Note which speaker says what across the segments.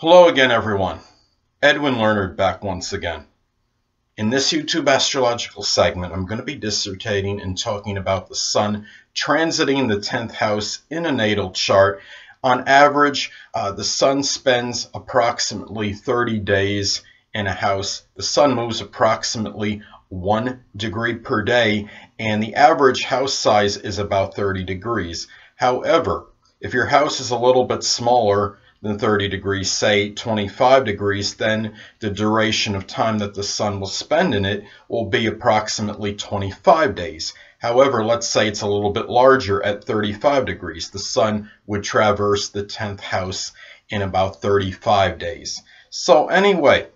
Speaker 1: Hello again, everyone. Edwin Learnard back once again. In this YouTube astrological segment, I'm going to be dissertating and talking about the Sun transiting the 10th house in a natal chart. On average, uh, the Sun spends approximately 30 days in a house. The Sun moves approximately one degree per day, and the average house size is about 30 degrees. However, if your house is a little bit smaller, than 30 degrees, say 25 degrees, then the duration of time that the sun will spend in it will be approximately 25 days. However, let's say it's a little bit larger at 35 degrees. The sun would traverse the 10th house in about 35 days. So anyway,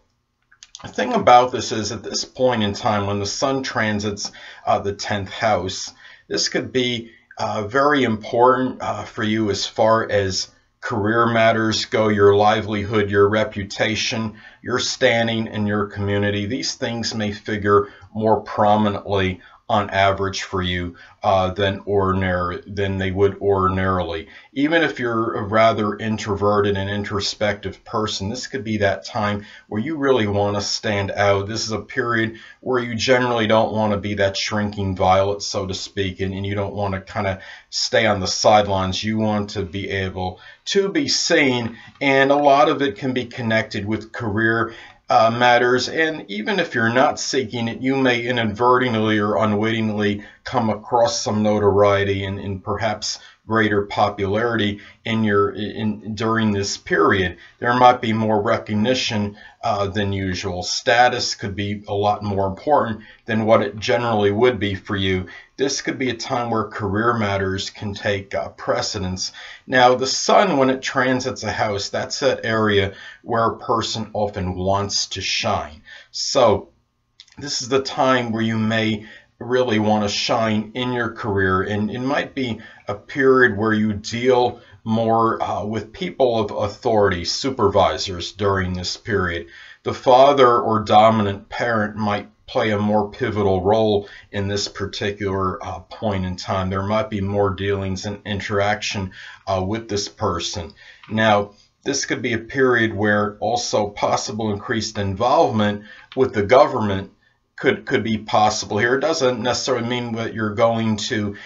Speaker 1: the thing about this is at this point in time when the sun transits uh, the 10th house, this could be uh, very important uh, for you as far as career matters go, your livelihood, your reputation, your standing in your community. These things may figure more prominently on average for you uh, than ordinary than they would ordinarily. Even if you're a rather introverted and introspective person, this could be that time where you really want to stand out. This is a period where you generally don't want to be that shrinking violet, so to speak, and, and you don't want to kind of stay on the sidelines. You want to be able to be seen, and a lot of it can be connected with career uh, matters. And even if you're not seeking it, you may inadvertently or unwittingly come across some notoriety and, and perhaps greater popularity in your in during this period. There might be more recognition uh, than usual. Status could be a lot more important than what it generally would be for you. This could be a time where career matters can take uh, precedence. Now, the sun, when it transits a house, that's that area where a person often wants to shine. So, this is the time where you may really want to shine in your career. And it might be a period where you deal more uh, with people of authority, supervisors during this period. The father or dominant parent might play a more pivotal role in this particular uh, point in time. There might be more dealings and interaction uh, with this person. Now, this could be a period where also possible increased involvement with the government could could be possible here. It doesn't necessarily mean that you're going to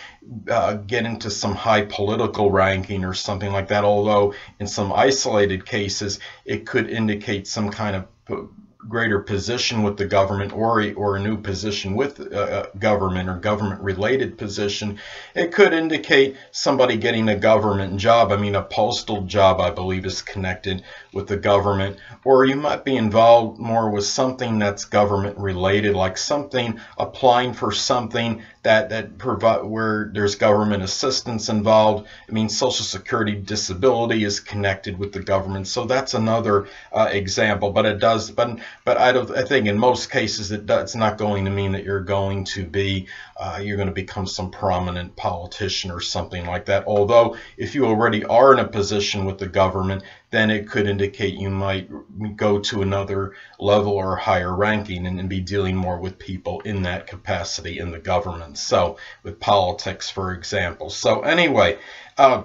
Speaker 1: uh, get into some high political ranking or something like that. Although in some isolated cases, it could indicate some kind of greater position with the government or a, or a new position with uh, uh, government or government related position. It could indicate somebody getting a government job. I mean, a postal job, I believe, is connected with the government. Or you might be involved more with something that's government related, like something applying for something that, that provide where there's government assistance involved. I mean, Social Security disability is connected with the government. So that's another uh, example, but it does, but but I don't. I think in most cases it it's not going to mean that you're going to be uh, you're going to become some prominent politician or something like that. Although if you already are in a position with the government, then it could indicate you might go to another level or higher ranking and, and be dealing more with people in that capacity in the government. So with politics, for example. So anyway, uh,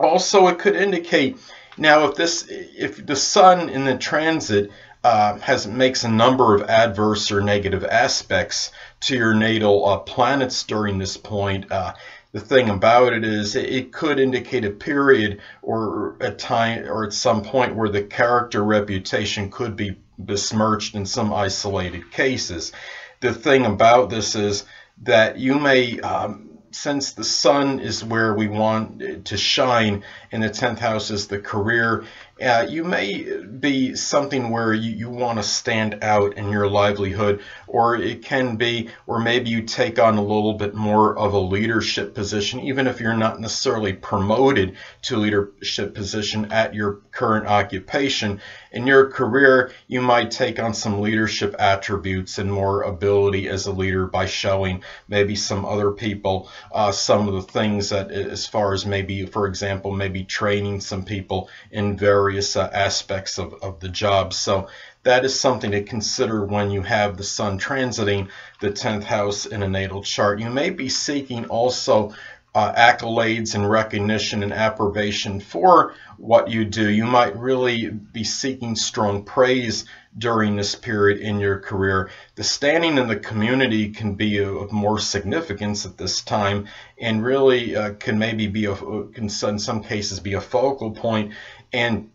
Speaker 1: also it could indicate now if this if the sun in the transit uh, has makes a number of adverse or negative aspects to your natal uh, planets during this point. Uh, the thing about it is it could indicate a period or a time or at some point where the character reputation could be besmirched in some isolated cases. The thing about this is that you may um, since the sun is where we want to shine and the 10th house is the career, uh, you may be something where you, you want to stand out in your livelihood, or it can be, or maybe you take on a little bit more of a leadership position, even if you're not necessarily promoted to leadership position at your current occupation. In your career, you might take on some leadership attributes and more ability as a leader by showing maybe some other people uh, some of the things that, as far as maybe, for example, maybe training some people in various uh, aspects of, of the job. So that is something to consider when you have the sun transiting the 10th house in a natal chart. You may be seeking also uh, accolades and recognition and approbation for what you do. You might really be seeking strong praise during this period in your career. The standing in the community can be of more significance at this time and really uh, can maybe be a, can in some cases be a focal point and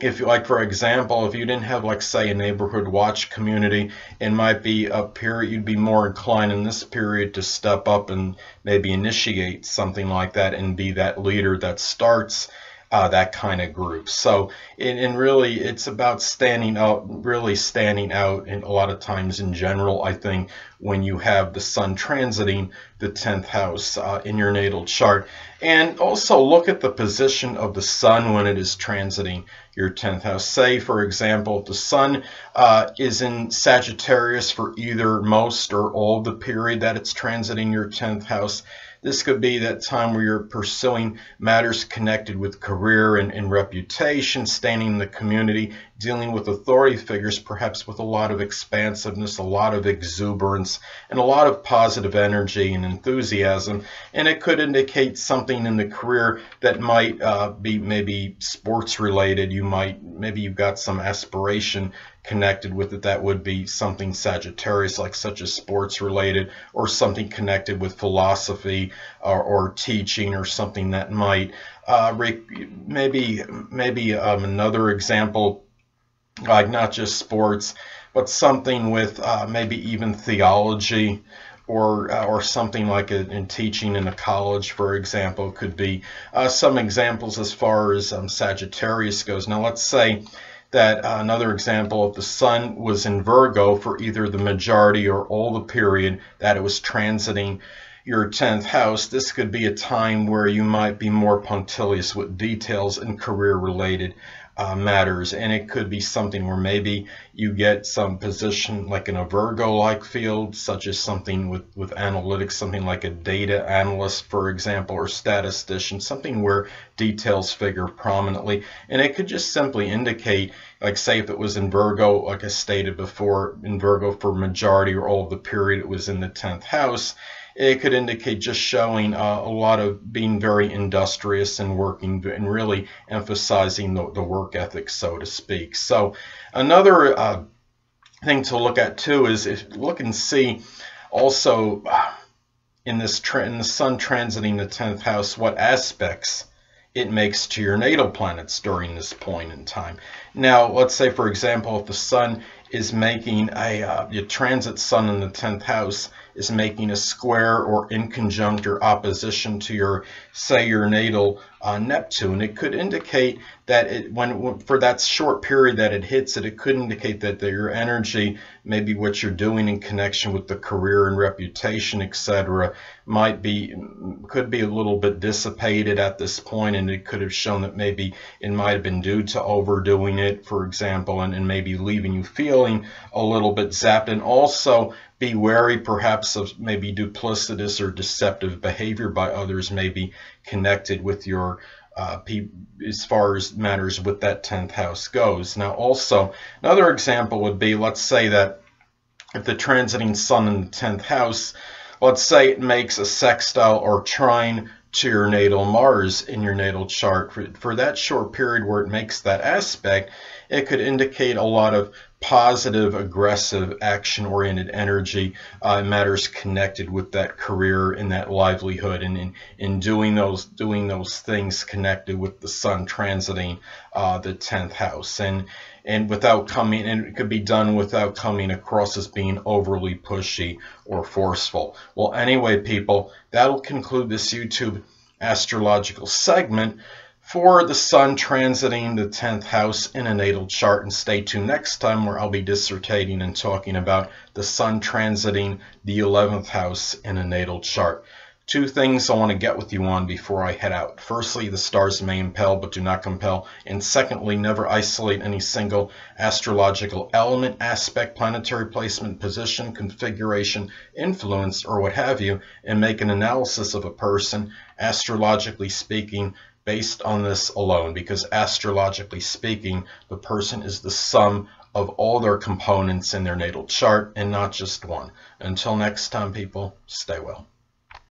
Speaker 1: if you like for example if you didn't have like say a neighborhood watch community it might be a period you'd be more inclined in this period to step up and maybe initiate something like that and be that leader that starts uh, that kind of group. So, and, and, really, it's about standing out, really standing out, and a lot of times in general, I think, when you have the sun transiting the 10th house uh, in your natal chart. And also look at the position of the sun when it is transiting your 10th house. Say, for example, if the sun uh, is in Sagittarius for either most or all the period that it's transiting your 10th house, this could be that time where you're pursuing matters connected with career and, and reputation, standing in the community, dealing with authority figures, perhaps with a lot of expansiveness, a lot of exuberance, and a lot of positive energy and enthusiasm. And it could indicate something in the career that might uh, be maybe sports related. You might, maybe you've got some aspiration connected with it that would be something Sagittarius like such as sports related or something connected with philosophy or, or teaching or something that might uh, maybe maybe um, another example like not just sports but something with uh, maybe even theology or uh, or something like a, in teaching in a college, for example, could be uh, some examples as far as um, Sagittarius goes. Now, let's say that uh, another example, if the sun was in Virgo for either the majority or all the period that it was transiting your 10th house, this could be a time where you might be more punctilious with details and career related uh, matters. And it could be something where maybe you get some position like in a Virgo-like field, such as something with, with analytics, something like a data analyst, for example, or statistician, something where details figure prominently. And it could just simply indicate, like say if it was in Virgo, like I stated before, in Virgo for majority or all of the period it was in the 10th house, it could indicate just showing uh, a lot of being very industrious and working and really emphasizing the, the work ethic, so to speak. So another uh, thing to look at too is if look and see also uh, in this trend in the sun transiting the 10th house what aspects it makes to your natal planets during this point in time. Now, let's say, for example, if the sun is making a, uh, transit sun in the 10th house is making a square or in conjunct or opposition to your, say, your natal uh, Neptune. It could indicate that it, when for that short period that it hits it, it could indicate that the, your energy, maybe what you're doing in connection with the career and reputation, etc., might be could be a little bit dissipated at this point, and it could have shown that maybe it might have been due to overdoing it, for example, and, and maybe leaving you feeling a little bit zapped, and also be wary perhaps of maybe duplicitous or deceptive behavior by others, maybe connected with your uh, as far as matters with that 10th house goes. Now also, another example would be, let's say that if the transiting sun in the 10th house, let's say it makes a sextile or trine to your natal Mars in your natal chart. For, for that short period where it makes that aspect, it could indicate a lot of positive, aggressive, action-oriented energy uh, matters connected with that career and that livelihood, and in, in doing those doing those things connected with the sun transiting uh, the tenth house, and and without coming, and it could be done without coming across as being overly pushy or forceful. Well, anyway, people, that'll conclude this YouTube astrological segment for the sun transiting the 10th house in a natal chart. And stay tuned next time where I'll be dissertating and talking about the sun transiting the 11th house in a natal chart. Two things I want to get with you on before I head out. Firstly, the stars may impel but do not compel. And secondly, never isolate any single astrological element, aspect, planetary placement, position, configuration, influence, or what have you, and make an analysis of a person, astrologically speaking, based on this alone because astrologically speaking, the person is the sum of all their components in their natal chart and not just one. Until next time, people, stay well.